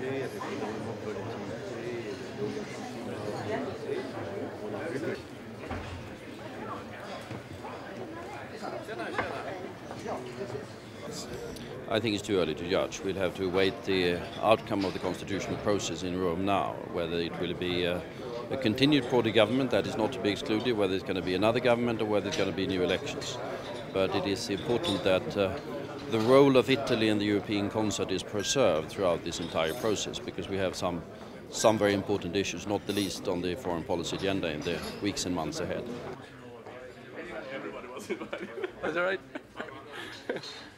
de on a vu que... I think it's too early to judge. We'll have to wait the uh, outcome of the constitutional process in Rome now, whether it will be a, a continued Prodi government, that is not to be excluded, whether it's going to be another government or whether it's going to be new elections. But it is important that uh, the role of Italy in the European concert is preserved throughout this entire process because we have some some very important issues, not the least on the foreign policy agenda in the weeks and months ahead. Everybody was invited. That's all right.